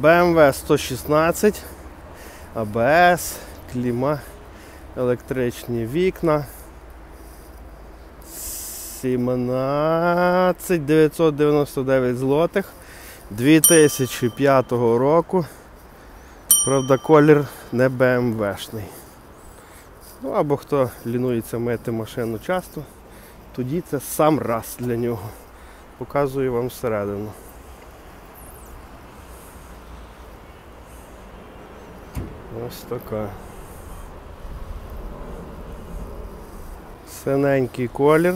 BMW 116, ABS, кліма, електричні вікна. 17 999 злотих 2005 року. Правда, колір не БМВшний. Ну або хто лінується мити машину часто, тоді це сам раз для нього. Показую вам всередину. Ось така. Синенький колір.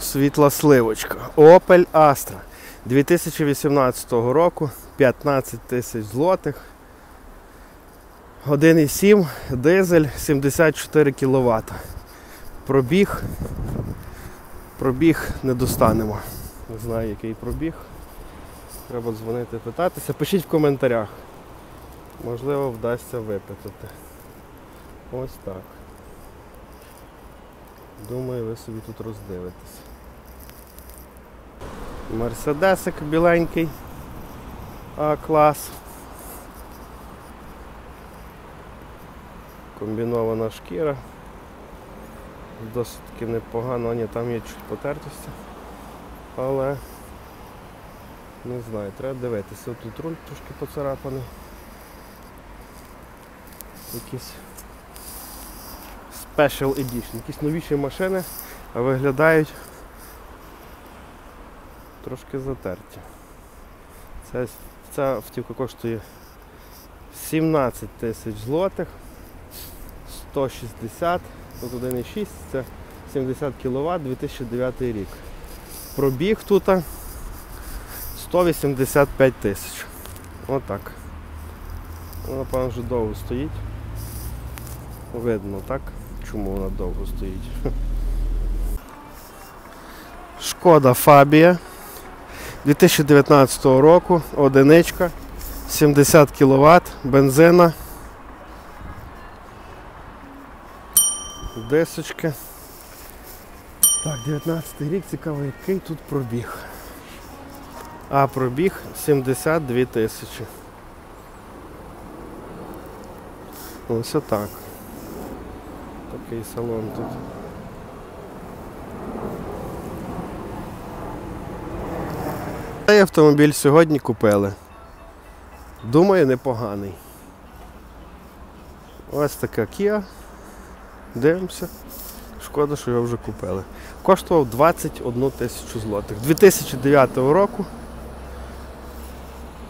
Світла сливочка. Opel Astra 2018 року 15 тисяч злотих. 1,7 дизель 74 кВт. Пробіг. Пробіг не достанемо. Не знаю, який пробіг. Треба дзвонити, питатися. Пишіть в коментарях. Можливо, вдасться випитати. Ось так. Думаю, ви собі тут роздивитесь. Мерседесик біленький. А клас. Комбінована шкіра. Досить таки непогано, ні, там є чуть потертості. Але не знаю, треба дивитися. Тут руль трошки поцарапаний. Якісь Special Edition. Якісь новіші машини, виглядають трошки затерті. Ця, ця автівка коштує 17 тисяч злотих, 160, тут 1,6, це 70 кВт, 2009 рік. Пробіг тут 185 тисяч. Отак. Вона, напевно, вже довго стоїть. Видно, так? Чому вона довго стоїть? Шкода Фабія 2019 року, одиничка, 70 кВт, бензина. Десочки. Так, 19 рік, цікаво, який тут пробіг. А пробіг 72 тисячі. Ось отак. Такий салон тут. Цей автомобіль сьогодні купили. Думаю, непоганий. Ось така Kia. Дивимося. Шкода, що його вже купили. Коштував 21 тисячу злотих. 2009 року.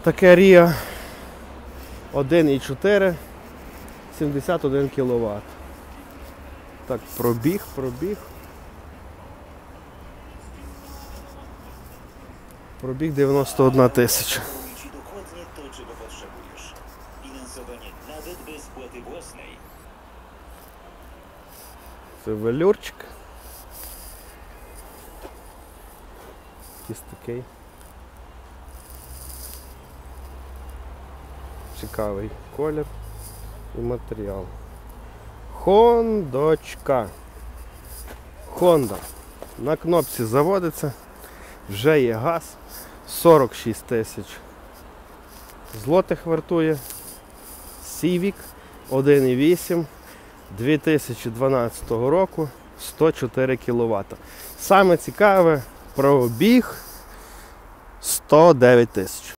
Таке Ріа 1,4, 71 кВт. Так, пробіг, пробіг. Пробіг 91 тисяча. Dokładnie to, czego potrzebujesz. Finansowanie. Це велюрчик. Якийсь такий. Цікавий колір і матеріал. Хондочка. Honda. На кнопці заводиться. Вже є газ. 46 тисяч злотих вартує. Civic 1,8 2012 року 104 кВт. Саме цікаве пробіг 109 тисяч.